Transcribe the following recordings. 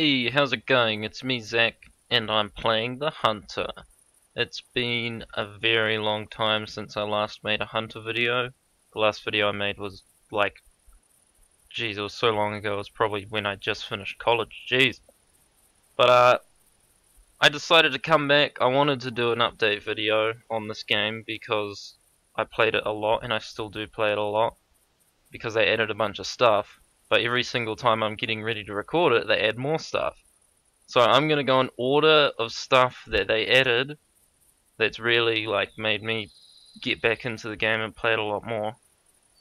Hey, how's it going? It's me, Zach, and I'm playing the Hunter. It's been a very long time since I last made a Hunter video. The last video I made was like, jeez, it was so long ago. It was probably when I just finished college. Jeez. But uh, I decided to come back. I wanted to do an update video on this game because I played it a lot, and I still do play it a lot because they added a bunch of stuff but every single time I'm getting ready to record it, they add more stuff. So I'm going to go in order of stuff that they added that's really like made me get back into the game and play it a lot more.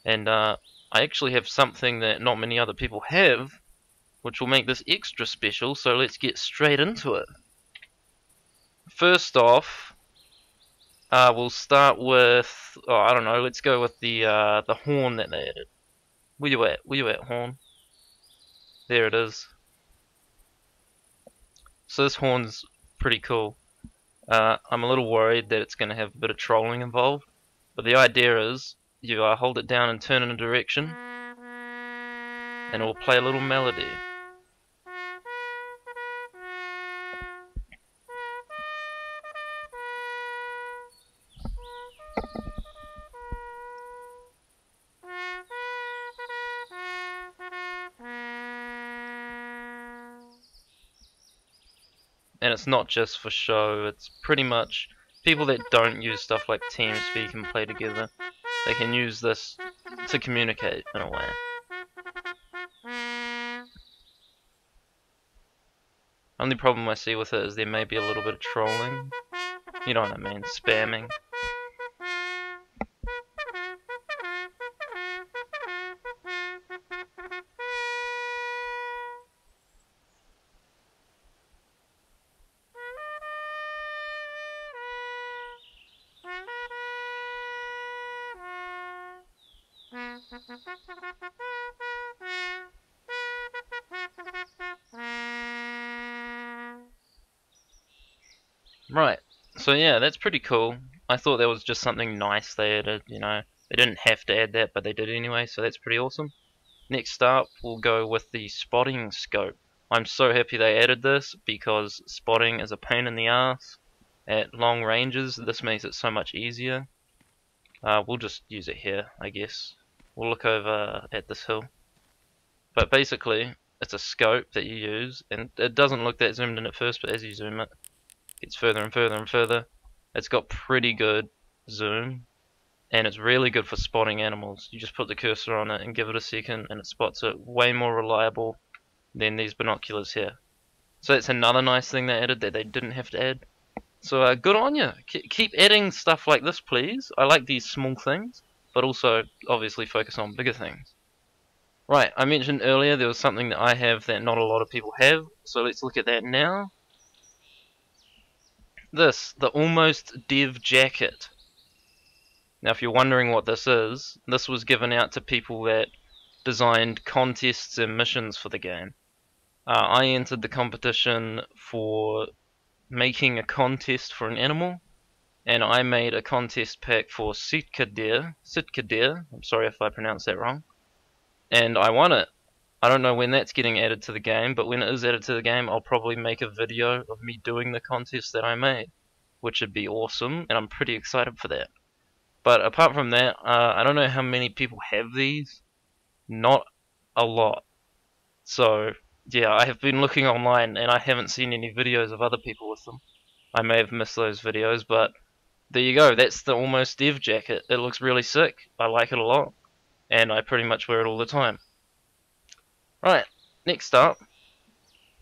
And uh, I actually have something that not many other people have, which will make this extra special, so let's get straight into it. First off, uh, we'll start with, oh, I don't know, let's go with the uh, the horn that they added. Where you at? Where you at, horn? There it is. So this horn's pretty cool. Uh, I'm a little worried that it's going to have a bit of trolling involved. But the idea is, you uh, hold it down and turn in a direction, and it will play a little melody. And it's not just for show, it's pretty much people that don't use stuff like TeamSpeak and play together, they can use this to communicate in a way. Only problem I see with it is there may be a little bit of trolling. You know what I mean, spamming. Right, so yeah, that's pretty cool. I thought that was just something nice they added, you know. They didn't have to add that, but they did anyway, so that's pretty awesome. Next up, we'll go with the spotting scope. I'm so happy they added this, because spotting is a pain in the ass at long ranges. This makes it so much easier. Uh, we'll just use it here, I guess. We'll look over at this hill. But basically, it's a scope that you use, and it doesn't look that zoomed in at first, but as you zoom it, gets further and further and further. It's got pretty good zoom and it's really good for spotting animals. You just put the cursor on it and give it a second and it spots it way more reliable than these binoculars here. So that's another nice thing they added that they didn't have to add. So uh, good on you. Keep adding stuff like this please. I like these small things but also obviously focus on bigger things. Right, I mentioned earlier there was something that I have that not a lot of people have, so let's look at that now this, the almost dev jacket. Now if you're wondering what this is, this was given out to people that designed contests and missions for the game. Uh, I entered the competition for making a contest for an animal, and I made a contest pack for Sitka deer, Sitka deer, I'm sorry if I pronounced that wrong, and I won it. I don't know when that's getting added to the game, but when it is added to the game, I'll probably make a video of me doing the contest that I made, which would be awesome, and I'm pretty excited for that. But apart from that, uh, I don't know how many people have these. Not a lot. So, yeah, I have been looking online, and I haven't seen any videos of other people with them. I may have missed those videos, but there you go. That's the almost dev jacket. It looks really sick. I like it a lot, and I pretty much wear it all the time. Right, next up,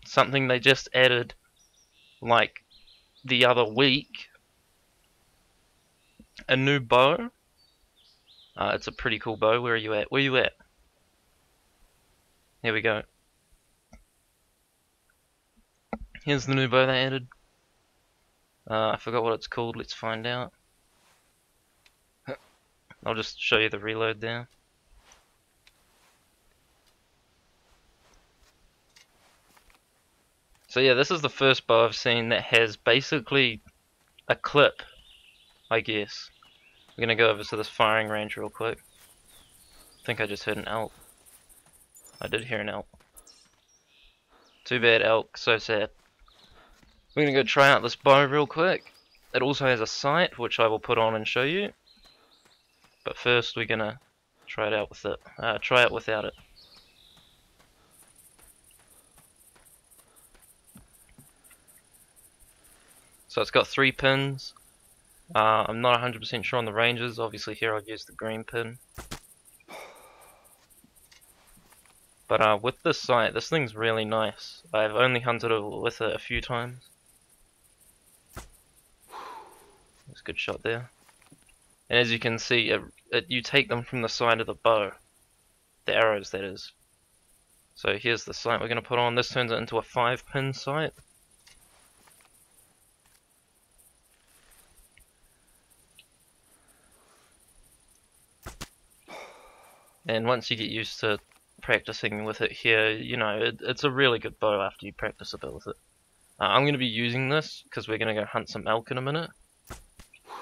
something they just added like the other week, a new bow. Uh, it's a pretty cool bow. Where are you at? Where are you at? Here we go. Here's the new bow they added. Uh, I forgot what it's called. Let's find out. I'll just show you the reload there. So yeah, this is the first bow I've seen that has basically a clip, I guess. We're gonna go over to this firing range real quick. I think I just heard an elk. I did hear an elk. Too bad elk, so sad. We're gonna go try out this bow real quick. It also has a sight, which I will put on and show you. But first we're gonna try it out with it. Uh, try it without it. So it's got three pins. Uh, I'm not 100% sure on the ranges. Obviously here I've used the green pin. But uh, with this sight, this thing's really nice. I've only hunted with it a few times. A good shot there. And as you can see, it, it, you take them from the side of the bow. The arrows, that is. So here's the sight we're going to put on. This turns it into a 5 pin sight. And once you get used to practicing with it here, you know, it, it's a really good bow after you practice a bit with it. Uh, I'm going to be using this because we're going to go hunt some elk in a minute.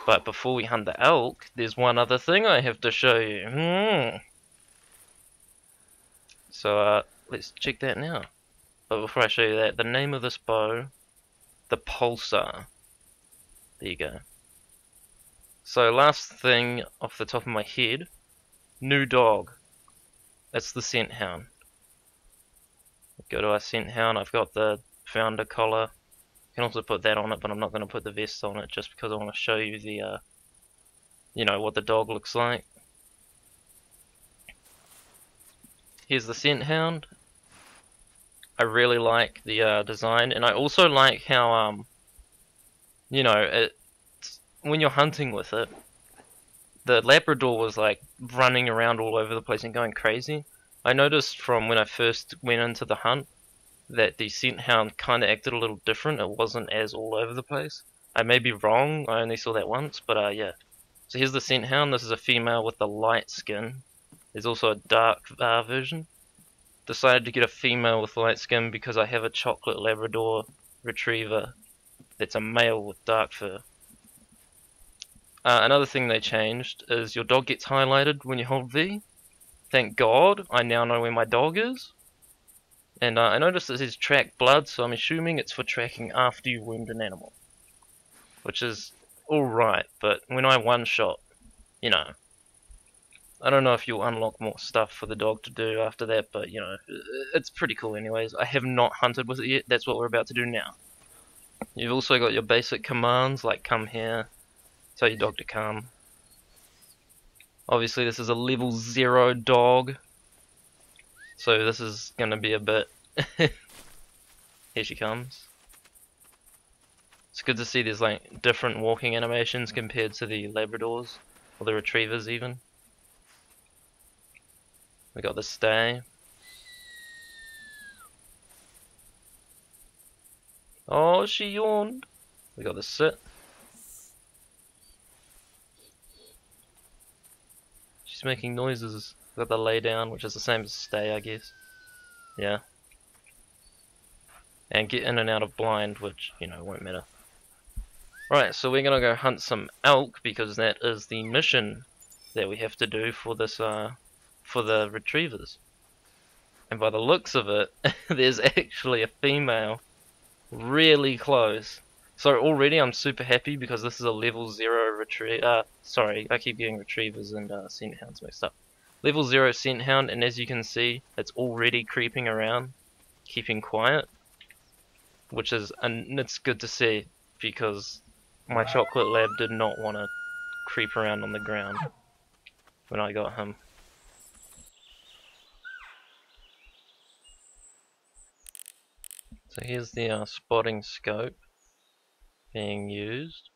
But before we hunt the elk, there's one other thing I have to show you. Hmm. So uh, let's check that now. But before I show you that, the name of this bow, the Pulsar. There you go. So last thing off the top of my head, new dog. That's the scent hound. Go to our scent hound. I've got the founder collar. Can also put that on it, but I'm not going to put the vest on it just because I want to show you the, uh, you know, what the dog looks like. Here's the scent hound. I really like the uh, design, and I also like how, um, you know, it, when you're hunting with it, the Labrador was like running around all over the place and going crazy. I noticed from when I first went into the hunt that the scent hound kind of acted a little different. It wasn't as all over the place. I may be wrong. I only saw that once, but uh, yeah. So here's the scent hound. This is a female with the light skin. There's also a dark uh, version. Decided to get a female with light skin because I have a chocolate Labrador retriever that's a male with dark fur. Uh, another thing they changed is your dog gets highlighted when you hold V. Thank God, I now know where my dog is. And uh, I noticed it says track blood, so I'm assuming it's for tracking after you wound an animal. Which is alright, but when I one-shot, you know, I don't know if you'll unlock more stuff for the dog to do after that, but you know, it's pretty cool anyways. I have not hunted with it yet, that's what we're about to do now. You've also got your basic commands like come here, Tell your dog to come. Obviously this is a level 0 dog. So this is to be a bit... Here she comes. It's good to see there's like different walking animations compared to the Labradors. Or the Retrievers even. We got the stay. Oh, she yawned. We got the sit. She's making noises. Got the lay down, which is the same as stay, I guess. Yeah. And get in and out of blind, which, you know, won't matter. Right, so we're gonna go hunt some elk, because that is the mission that we have to do for this, uh, for the retrievers. And by the looks of it, there's actually a female really close. So already I'm super happy because this is a level 0 retrieve. Uh, sorry, I keep getting retrievers and uh, scent hounds mixed up. Level 0 scent hound, and as you can see, it's already creeping around, keeping quiet. Which is, and it's good to see because my chocolate lab did not want to creep around on the ground when I got him. So here's the uh, spotting scope being used.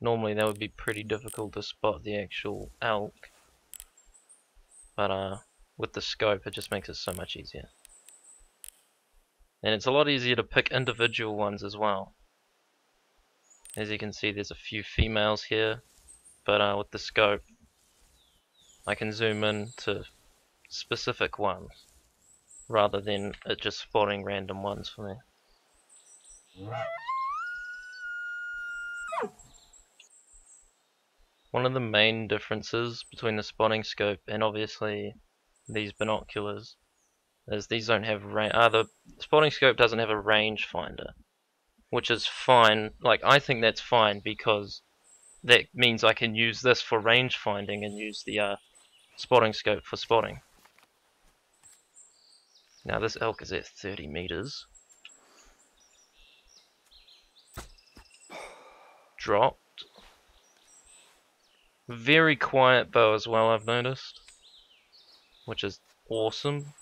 Normally that would be pretty difficult to spot the actual elk. But uh, with the scope it just makes it so much easier. And it's a lot easier to pick individual ones as well. As you can see there's a few females here. But uh, with the scope I can zoom in to specific ones rather than it just spotting random ones for me. One of the main differences between the spotting scope and obviously these binoculars is these don't have range. Uh, the spotting scope doesn't have a range finder, which is fine. Like I think that's fine because that means I can use this for range finding and use the uh, spotting scope for spotting. Now this elk is at 30 meters. Dropped. Very quiet bow as well, I've noticed. Which is awesome.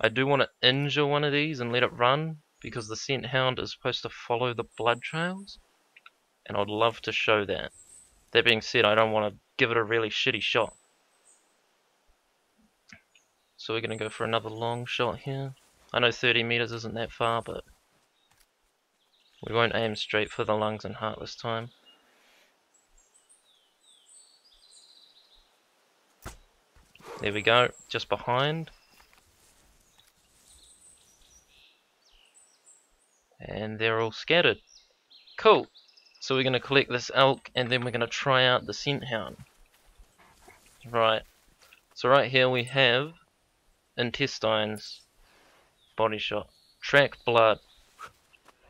I do want to injure one of these and let it run, because the scent hound is supposed to follow the blood trails. And I'd love to show that. That being said, I don't want to give it a really shitty shot. So we're going to go for another long shot here. I know 30 meters isn't that far, but we won't aim straight for the lungs and heart this time. There we go, just behind. And they're all scattered. Cool. So we're going to collect this elk and then we're going to try out the scent hound. Right. So right here we have intestines, body shot, track blood.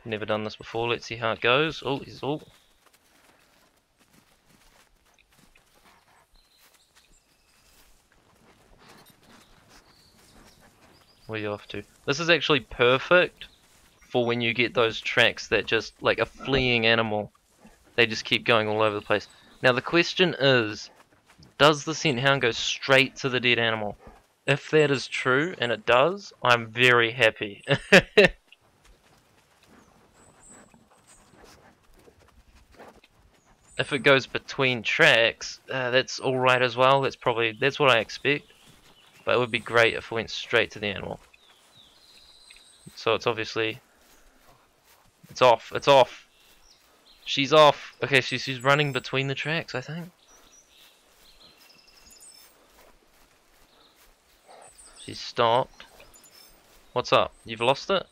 Never done this before. Let's see how it goes. Oh, he's all. Where you off to? This is actually perfect for when you get those tracks that just like a fleeing animal. They just keep going all over the place. Now the question is, does the scent hound go straight to the dead animal? If that is true, and it does, I'm very happy. if it goes between tracks, uh, that's alright as well. That's probably, that's what I expect. But it would be great if it went straight to the animal. So it's obviously, it's off, it's off. She's off. Okay, she's, she's running between the tracks, I think. She's stopped. What's up? You've lost it?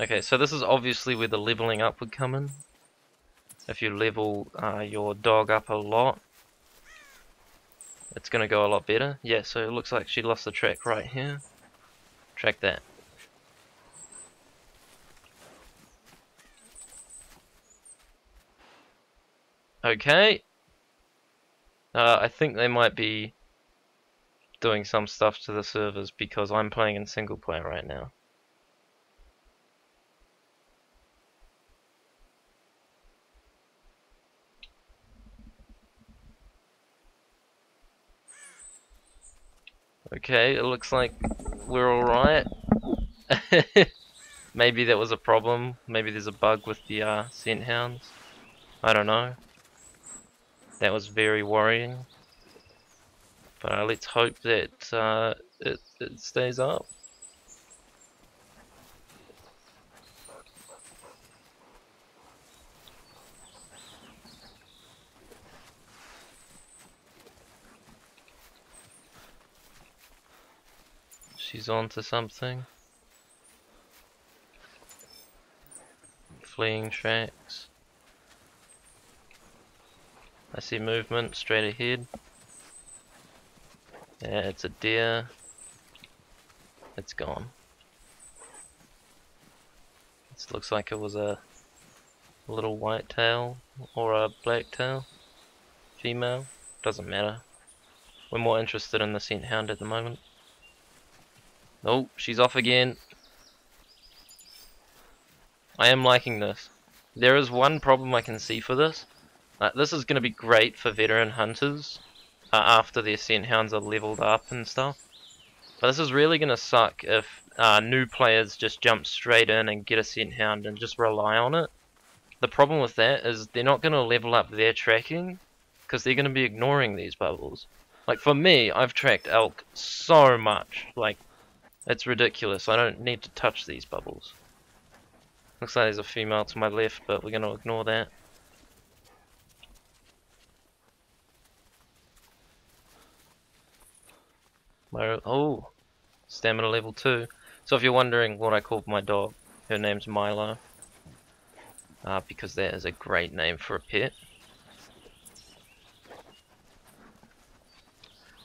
Okay, so this is obviously where the leveling up would come in. If you level uh, your dog up a lot, it's to go a lot better. Yeah, so it looks like she lost the track right here. Track that. Okay. Uh, I think they might be doing some stuff to the servers because I'm playing in single player right now. Okay, it looks like we're alright. Maybe that was a problem. Maybe there's a bug with the uh, scent hounds. I don't know. That was very worrying. But uh, let's hope that uh, it, it stays up. She's on to something. Fleeing tracks. I see movement straight ahead. Yeah, it's a deer. It's gone. This looks like it was a little white tail or a black tail. Female. Doesn't matter. We're more interested in the scent hound at the moment. Oh, she's off again. I am liking this. There is one problem I can see for this. Uh, this is going to be great for veteran hunters uh, after their scent hounds are leveled up and stuff. But this is really going to suck if uh, new players just jump straight in and get a scent hound and just rely on it. The problem with that is they're not going to level up their tracking because they're going to be ignoring these bubbles. Like for me, I've tracked elk so much. Like, it's ridiculous. I don't need to touch these bubbles. Looks like there's a female to my left, but we're going to ignore that. My, oh, stamina level 2. So if you're wondering what I called my dog, her name's Milo. Uh, because that is a great name for a pet.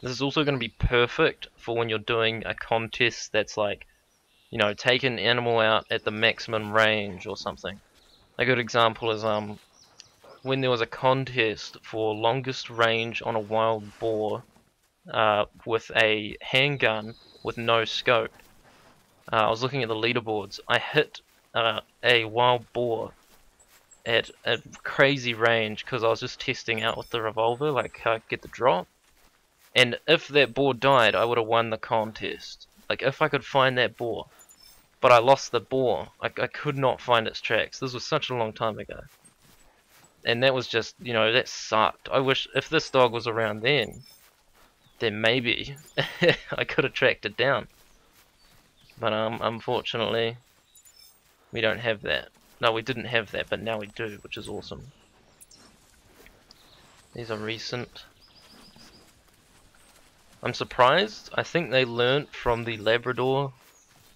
This is also going to be perfect for when you're doing a contest that's like, you know, take an animal out at the maximum range or something. A good example is um when there was a contest for longest range on a wild boar uh, with a handgun with no scope. Uh, I was looking at the leaderboards. I hit uh, a wild boar at a crazy range because I was just testing out with the revolver, like how I get the drop. And if that boar died, I would have won the contest. Like if I could find that boar. But I lost the boar. I, I could not find its tracks. This was such a long time ago. And that was just, you know, that sucked. I wish, if this dog was around then, then maybe I could have tracked it down. But um, unfortunately, we don't have that. No, we didn't have that, but now we do, which is awesome. These are recent. I'm surprised. I think they learnt from the Labrador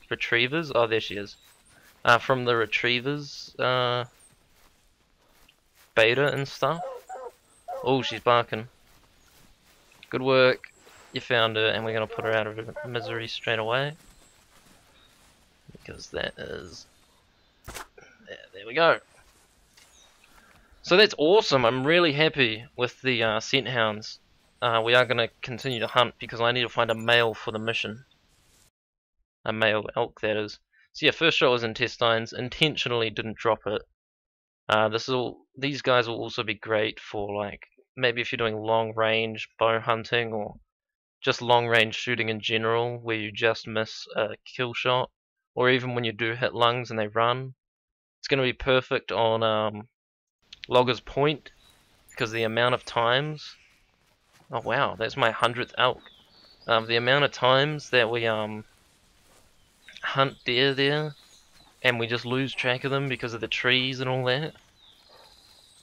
retrievers. Oh, there she is. Uh, from the retrievers uh, beta and stuff. Oh, she's barking. Good work. You found her, and we're going to put her out of misery straight away. Because that is... There, there we go. So that's awesome. I'm really happy with the uh, scent hounds. Uh, we are going to continue to hunt because I need to find a male for the mission a male elk that is. So yeah, first shot was intestines. Intentionally didn't drop it. Uh, this is all. These guys will also be great for like maybe if you're doing long range bow hunting or just long range shooting in general, where you just miss a kill shot, or even when you do hit lungs and they run. It's going to be perfect on um, Logger's Point because the amount of times. Oh wow, that's my hundredth elk. Um, the amount of times that we um hunt deer there and we just lose track of them because of the trees and all that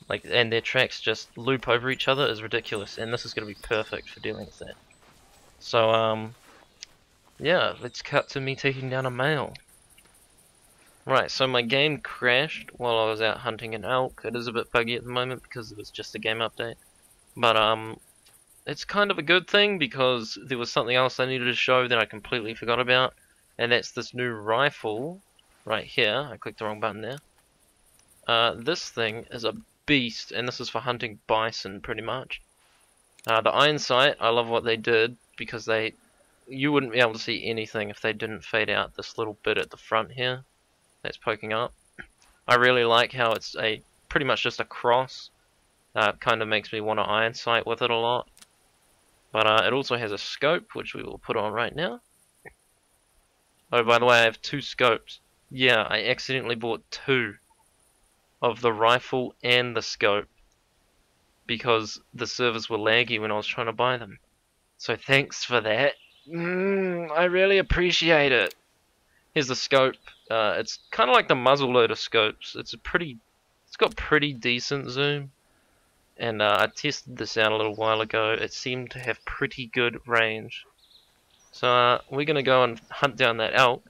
like and their tracks just loop over each other is ridiculous. And this is going to be perfect for dealing with that. So um yeah let's cut to me taking down a male. Right so my game crashed while I was out hunting an elk. It is a bit buggy at the moment because it was just a game update. But um it's kind of a good thing because there was something else I needed to show that I completely forgot about and that's this new rifle right here. I clicked the wrong button there. Uh, this thing is a beast, and this is for hunting bison, pretty much. Uh, the iron sight, I love what they did, because they, you wouldn't be able to see anything if they didn't fade out this little bit at the front here that's poking up. I really like how it's a pretty much just a cross. Uh, kind of makes me want to iron sight with it a lot. But uh, it also has a scope, which we will put on right now. Oh, by the way, I have two scopes. Yeah, I accidentally bought two of the rifle and the scope because the servers were laggy when I was trying to buy them. So thanks for that. Mm, I really appreciate it. Here's the scope. Uh, it's kind of like the muzzleloader scopes. It's a pretty, it's got pretty decent zoom. And uh, I tested this out a little while ago. It seemed to have pretty good range. So uh, we're going to go and hunt down that elk.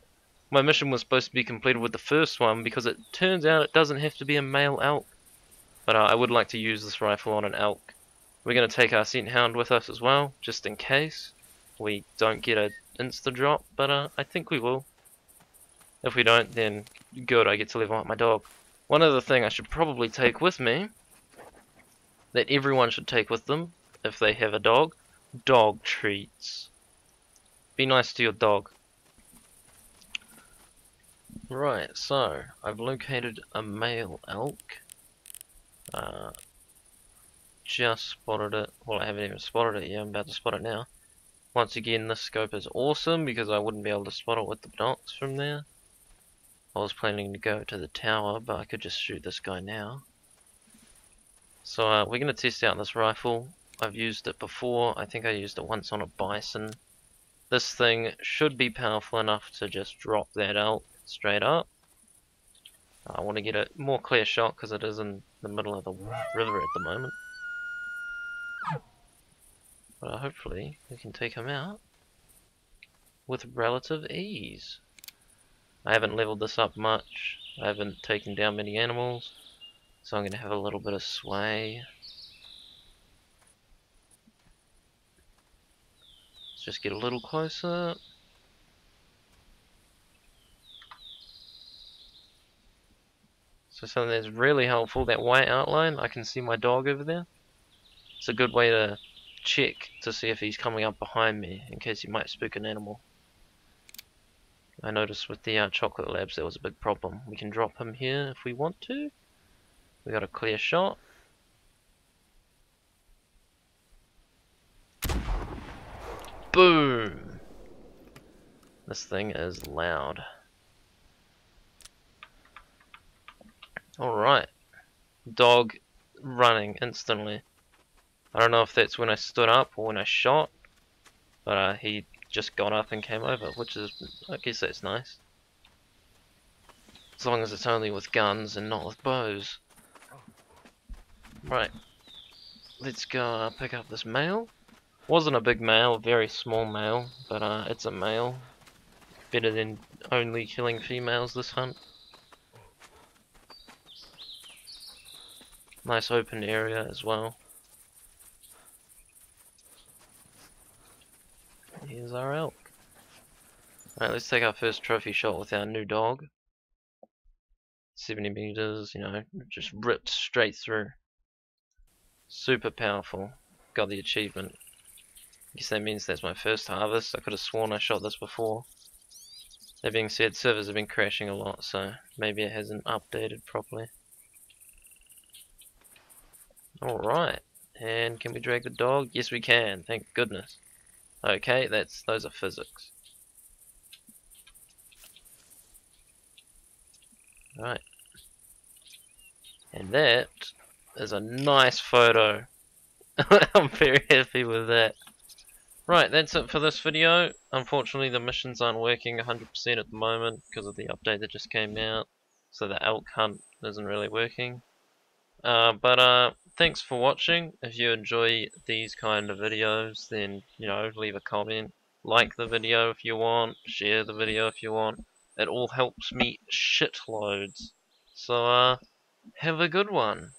My mission was supposed to be completed with the first one because it turns out it doesn't have to be a male elk. But uh, I would like to use this rifle on an elk. We're going to take our scent hound with us as well, just in case we don't get a insta drop, but uh, I think we will. If we don't, then good, I get to level up my dog. One other thing I should probably take with me, that everyone should take with them, if they have a dog, dog treats. Be nice to your dog. Right, so I've located a male elk. Uh, just spotted it. Well, I haven't even spotted it yet. I'm about to spot it now. Once again, this scope is awesome because I wouldn't be able to spot it with the binocs from there. I was planning to go to the tower, but I could just shoot this guy now. So uh, we're going to test out this rifle. I've used it before. I think I used it once on a bison. This thing should be powerful enough to just drop that out straight up. I want to get a more clear shot because it is in the middle of the river at the moment. But uh, hopefully we can take him out with relative ease. I haven't leveled this up much. I haven't taken down many animals. So I'm going to have a little bit of sway. Let's just get a little closer. So something that's really helpful, that white outline, I can see my dog over there. It's a good way to check to see if he's coming up behind me in case he might spook an animal. I noticed with the uh, chocolate labs there was a big problem. We can drop him here if we want to. We got a clear shot. Boom! This thing is loud. Alright. Dog running instantly. I don't know if that's when I stood up or when I shot, but uh, he just got up and came over, which is, I guess that's nice. As long as it's only with guns and not with bows. Right, let's go uh, pick up this male. Wasn't a big male, very small male, but uh, it's a male. Better than only killing females this hunt. Nice open area as well. Here's our elk. Alright, let's take our first trophy shot with our new dog. 70 meters, you know, just ripped straight through. Super powerful. Got the achievement. Guess that means that's my first harvest. I could have sworn I shot this before. That being said, servers have been crashing a lot, so maybe it hasn't updated properly. Alright, and can we drag the dog? Yes we can, thank goodness. Okay, that's those are physics. Right. And that is a nice photo. I'm very happy with that. Right, that's it for this video. Unfortunately, the missions aren't working 100% at the moment because of the update that just came out. So the elk hunt isn't really working. Uh, but uh, thanks for watching. If you enjoy these kind of videos, then you know leave a comment, like the video if you want, share the video if you want. It all helps me shitloads. So uh, have a good one.